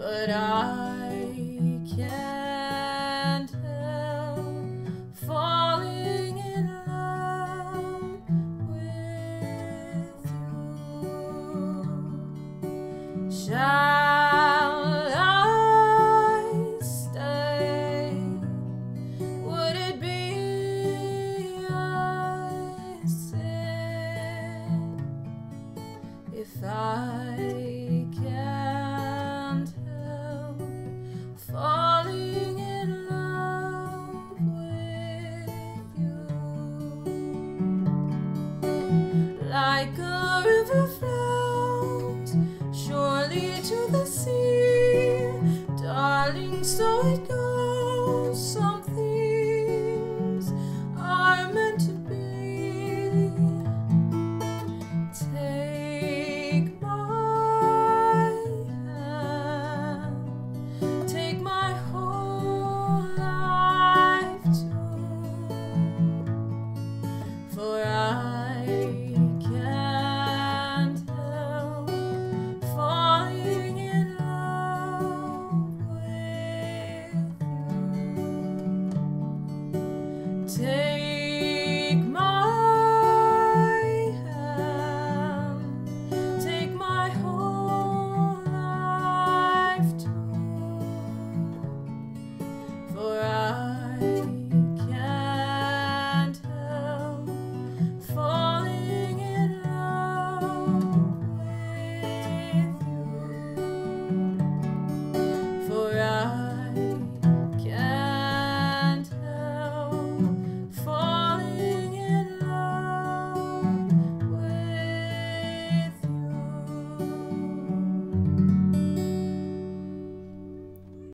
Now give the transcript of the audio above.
but I can't help falling in love with you. Shall I stay? Would it be a sin if I? like a river flows surely to the sea, darling. So it goes. Some